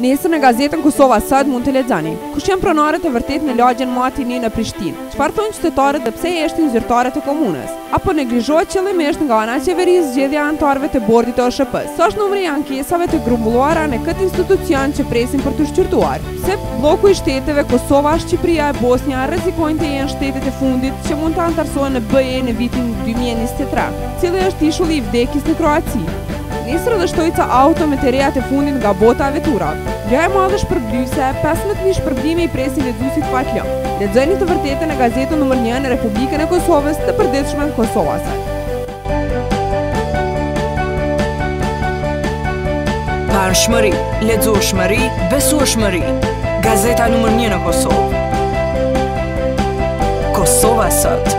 Nesër në gazetën Kosova Sot mund të lexoni kush janë pronarët e vërtetë në lagjen Mati I në Prishtinë, çfarë thonë qytetarët dhe pse heshtin zyrtarët e komunës, a po neglizhohet qëllimisht nga ana e qeverisë zgjedhja e anëtarëve të bordit të OSHP-së, sa është numri i ankesave të grumbulluara në këtë institucion që presin për t'u shqyrtuar, pse blloku i shteteve Kosova, Shqipëria e Bosnja rrezikojnë të jenë shtetet e fundit që mund të anëtarësohen në BE në vitin dy mijë e njëzet e tre, cili është ishulli i vdekjes në Kroaci. Nesër dhe shtojca auto me të rejat e fundit nga bota e veturave. Loja e madhe shpërblyese, pesëmbëdhjetë mijë shpërblime i presin lexuesit fatlum. Lexojeni të vërtetën në gazetën numër një në Republikën e Kosovës, të përditshmen Kosova Sot. Paanshmëri, lexueshmëri, besueshmëri. Gazeta numër një në Kosovë. Kosova sot.